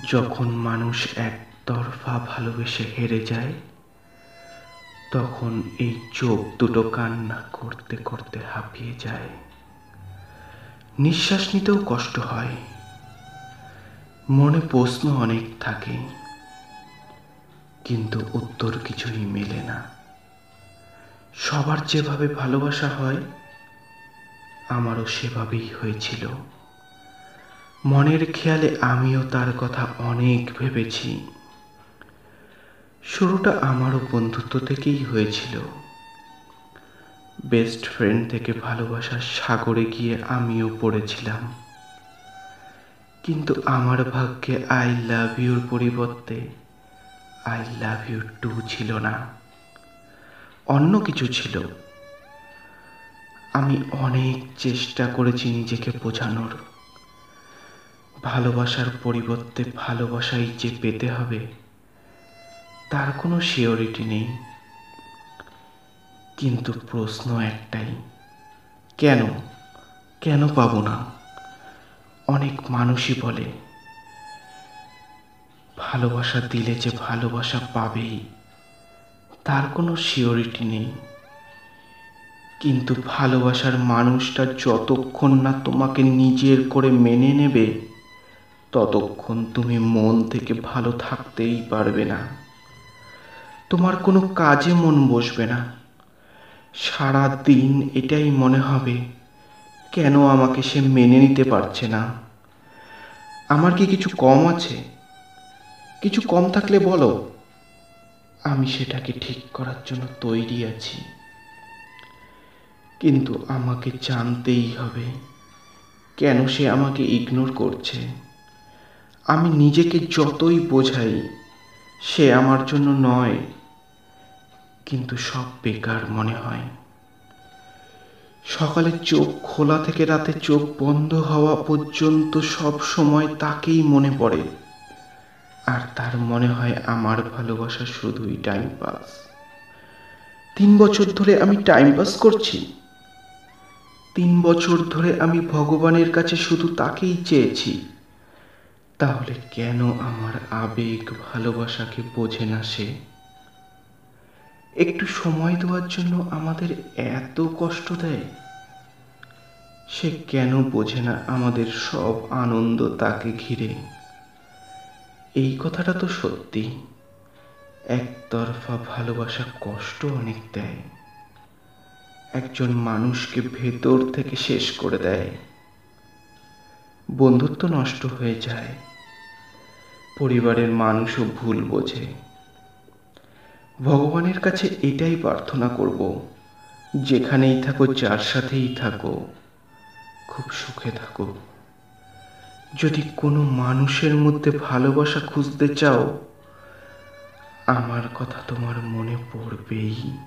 যখন মানুষ একতরফা ভালোবেসে হেরে যায়, তখন এই চোখ দুটো কান্না করতে করতে হাঁপিয়ে যায়। নিঃশ্বাস নিতেও কষ্ট হয়। মনে প্রশ্ন অনেক থাকে, কিন্তু উত্তর কিছুই মেলে না। সবার যেভাবে ভালোবাসা হয়, আমারও সেভাবেই হয়েছিল। মনের খেয়ালে আমিও তার কথা অনেক ভেবেছি। শুরুটা আমারও বন্ধুত্ব থেকেই হয়েছিল। বেস্ট ফ্রেন্ড থেকে ভালোবাসার সাগরে গিয়ে আমিও পড়েছিলাম। কিন্তু আমার ভাগ্যে আই লাভ ইউর পরিবর্তে আই লাভ ইউ টু ছিল না। অন্য কিছু ছিল। আমি অনেক চেষ্টা করেছি নিজেকে বোঝানোর। ভালোবাসার পরিবর্তে ভালোবাসাই যে পেতে হবে, তার কোনো শিওরিটি নেই। কিন্তু প্রশ্ন একটাই, কেন? কেন পাবো না? অনেক মানুষই বলে, ভালোবাসা দিলে যে ভালোবাসা পাবেই, তার কোনো শিওরিটি নেই। কিন্তু ভালোবাসার মানুষটা যতক্ষণ না তোমাকে নিজের করে মেনে নেবে ততক্ষণ তুমি মন থেকে ভালো থাকতেই পারবে না। তোমার কোনো কাজে মন বসবে না। সারা দিন এটাই মনে হবে, কেন আমাকে সে মেনে নিতে পারছে না? আমার কি কিছু কম আছে? কিছু কম থাকলে বলো, আমি সেটাকে ঠিক করার জন্য তৈরি আছি। কিন্তু আমাকে জানতেই হবে, কেন সে আমাকে ইগনোর করছে। আমি নিজেকে যতই বোঝাই, সে আমার জন্য নয়, কিন্তু সব বেকার মনে হয়। সকালে চোখ খোলা থেকে রাতে চোখ বন্ধ হওয়া পর্যন্ত সব সময় তাকেই মনে পড়ে। আর তার মনে হয় আমার ভালোবাসা শুধুই টাইম পাস তিন বছর ধরে আমি টাইম পাস করছি। তিন বছর ধরে আমি ভগবানের কাছে শুধু তাকেই চেয়েছি। তাহলে কেন আমার আবেগ ভালোবাসাকে বোঝে না সে? একটু সময় দেওয়ার জন্য আমাদের এত কষ্ট দেয়। সে কেন বোঝে না আমাদের সব আনন্দ তাকে ঘিরে? এই কথাটা তো সত্যি। একতরফা ভালোবাসা কষ্ট অনেক দেয়। একজন মানুষকে ভেতর থেকে শেষ করে দেয়। বন্ধুত্ব নষ্ট হয়ে যায়। পরিবারের মানুষও ভুল বোঝে। ভগবানের কাছে এটাই প্রার্থনা করব, যেখানেই থাকো, যার সাথেই থাকো, খুব সুখে থাকো। যদি কোনো মানুষের মধ্যে ভালোবাসা খুঁজতে চাও, আমার কথা তোমার মনে পড়বেই।